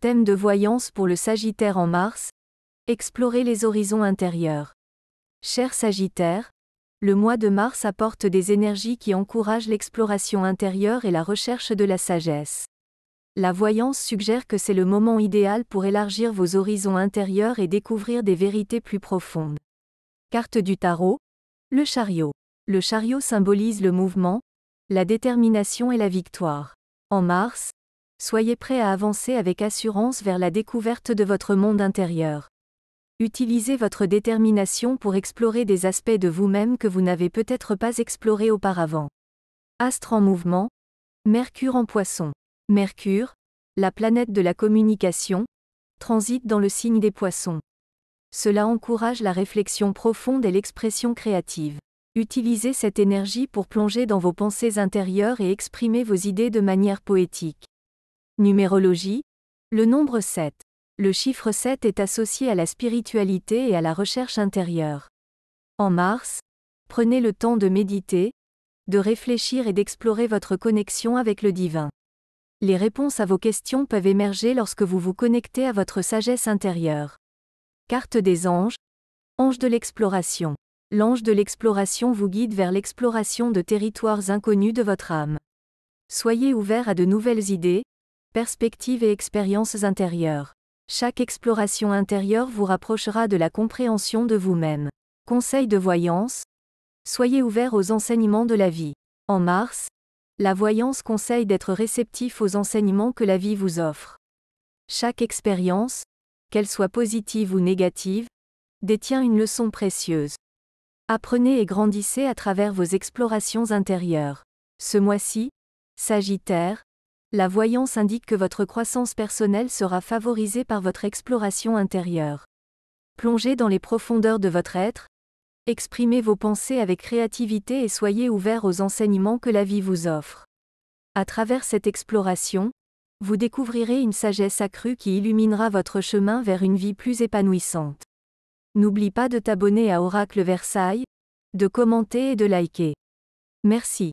Thème de voyance pour le Sagittaire en mars. Explorer les horizons intérieurs. Cher Sagittaire, le mois de mars apporte des énergies qui encouragent l'exploration intérieure et la recherche de la sagesse. La voyance suggère que c'est le moment idéal pour élargir vos horizons intérieurs et découvrir des vérités plus profondes. Carte du tarot. Le chariot. Le chariot symbolise le mouvement, la détermination et la victoire. En mars, soyez prêt à avancer avec assurance vers la découverte de votre monde intérieur. Utilisez votre détermination pour explorer des aspects de vous-même que vous n'avez peut-être pas explorés auparavant. Astre en mouvement. Mercure en poisson. Mercure, la planète de la communication, transite dans le signe des poissons. Cela encourage la réflexion profonde et l'expression créative. Utilisez cette énergie pour plonger dans vos pensées intérieures et exprimer vos idées de manière poétique. Numérologie. Le nombre 7. Le chiffre 7 est associé à la spiritualité et à la recherche intérieure. En mars, prenez le temps de méditer, de réfléchir et d'explorer votre connexion avec le divin. Les réponses à vos questions peuvent émerger lorsque vous vous connectez à votre sagesse intérieure. Carte des anges. Ange de l'exploration. L'ange de l'exploration vous guide vers l'exploration de territoires inconnus de votre âme. Soyez ouvert à de nouvelles idées, perspectives et expériences intérieures. Chaque exploration intérieure vous rapprochera de la compréhension de vous-même. Conseil de voyance. Soyez ouvert aux enseignements de la vie. En mars, la voyance conseille d'être réceptif aux enseignements que la vie vous offre. Chaque expérience, qu'elle soit positive ou négative, détient une leçon précieuse. Apprenez et grandissez à travers vos explorations intérieures. Ce mois-ci, Sagittaire, la voyance indique que votre croissance personnelle sera favorisée par votre exploration intérieure. Plongez dans les profondeurs de votre être, exprimez vos pensées avec créativité et soyez ouvert aux enseignements que la vie vous offre. À travers cette exploration, vous découvrirez une sagesse accrue qui illuminera votre chemin vers une vie plus épanouissante. N'oublie pas de t'abonner à Oracle Versailles, de commenter et de liker. Merci.